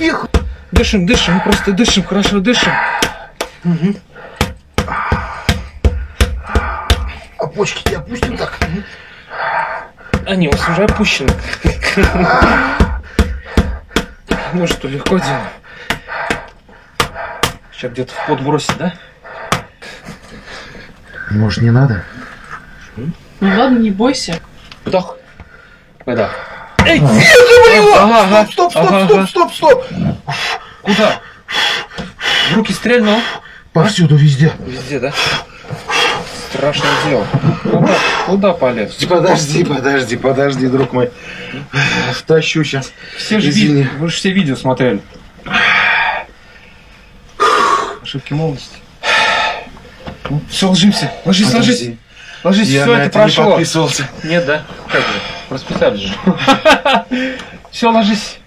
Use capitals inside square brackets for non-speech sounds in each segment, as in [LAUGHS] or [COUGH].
тихо. Дышим, дышим, просто дышим, хорошо дышим. А почки тебе опустим так. Они у вас уже опущены. Ну что, легко делаем. Сейчас где-то в пот бросить, да? Может, не надо? Ну ладно, не бойся. Вдох. Выдох. Эй, Ага, ага. Стоп, стоп, Ага, стоп, ага. стоп, стоп. Куда? В руки стрельнул? Повсюду, везде. Везде, да? Страшное дело. Куда, куда полез? Подожди, подожди, подожди, друг мой. Втащу сейчас. Все же Извини. ви- Вы же все видео смотрели. Ошибки молодости. Ну, все, ложимся. Ложись, ложись. Ложись, Я все на это это не прошло. подписывался. Нет, да? Как же? Расписались же. [LAUGHS] Все, ложись.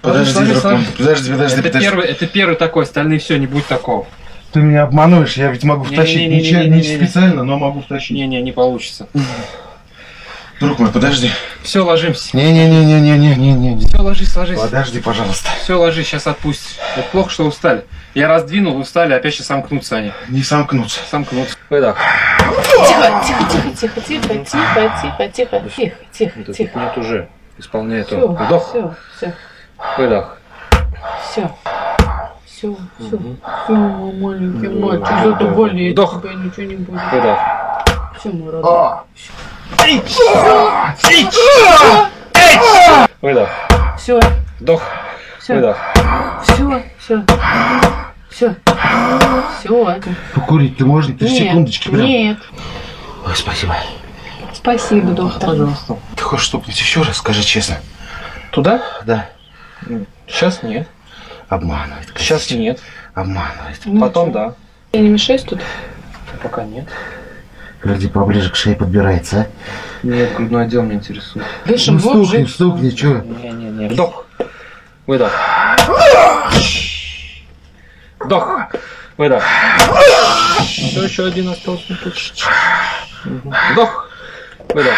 Подожди, Ложись, друг ложись. Подожди, подожди, Это подожди. первый, это первый такой, остальные все, не будет такого. Ты меня обманываешь, я ведь могу втащить. Не, Не-не-не-не-не-не-не. не специально, но могу втащить. Не-не, не получится. Друг мой, подожди. Все, ложимся. Не-не-не-не-не-не-не. Все, ложись, ложись. Подожди, пожалуйста. Все, ложись, сейчас отпусти. Это плохо, что устали. Я раздвинул, вы встали, опять сейчас сомкнутся они. Не сомкнуться. Сомкнутся. Выдох. Тихо, тихо, тихо, тихо, тихо, тихо, тихо, тихо, тихо, тихо, тихо. нет уже. Исполняет он. Вдох. все, все, Выдох. все. Все, все, все, мой маленький мальчик, что ты болеет, Вдох. тебе ничего не будет. Выдох. Все, мой родной. Выдох. Все, Вдох. все, Выдох. все, все, все, все. Покурить ты можно? Ты секундочки прям. Нет, Ой, спасибо. спасибо, доктор. Пожалуйста. Ты хочешь стукнуть еще раз? Скажи честно. Туда? Да. Сейчас нет. Обманывает. Сейчас нет. Обманывает. Ну, Потом да. Я не мешаюсь тут? Пока нет. Подожди, поближе к шее подбирается, Нет, грудной отдел меня интересует. а? Дышим, Ну вот стукни, же. стукни, чё? Не-не-не. Вдох. Выдох. Вдох. Выдох. Все, еще один остался. Вдох. Выдох.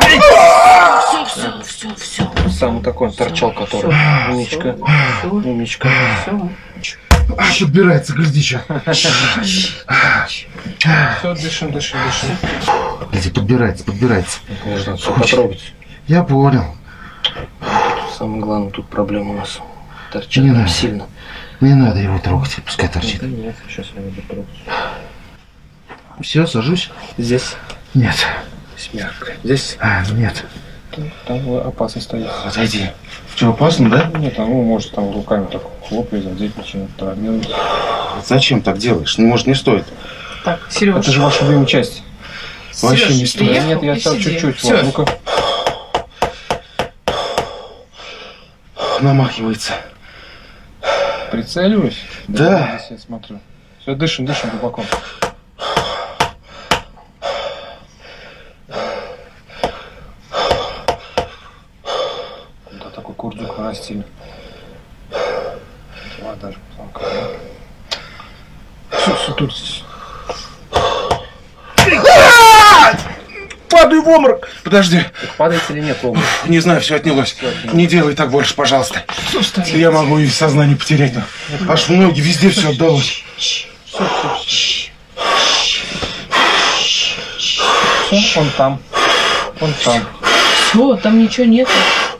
Все, все, все, все. Самый такой он торчал, который. Умничка. Умничка. все. Аж подбирается, гляди, чё. Все, дышим, дышим, дышим. Гляди, подбирается, подбирается. Нужно все потрогать. Я понял. Самое главное, тут проблема у нас. Торчит Не надо. сильно. Не надо его трогать, пускай торчит. Да нет, сейчас я буду трогать. Все, сажусь? Здесь. Нет. Здесь мягко. Здесь. А, нет. Там опасно стоит. Отойди. Что, опасно, да? Нет, там, ну, может, там руками так хлопает, задеть начинает травмировать. Зачем так делаешь? Ну, может, не стоит. Так, Сереж. Это же ваша любимая часть. Вообще не стоит. Нет, я сиди. чуть-чуть. Ну-ка. Намахивается. Прицеливаюсь. Да. Здесь я смотрю. Все, дышим, дышим глубоко. Да, такой курдюк нарастили. Давай даже тонко. Все, все, тут здесь. Падаю в обморок. Подожди. Падает или нет, Волга? Не знаю, все отнялось. Не делай так больше, пожалуйста. Я могу и сознание потерять. но Аж в ноги везде все отдалось. Все, он там. Он там. Все, там ничего нет.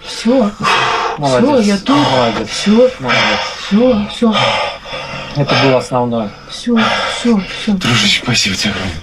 Все, Молодец. я тут. Молодец. все, Молодец. все, все, Это было основное. все, все, все. Дружище, спасибо тебе огромное.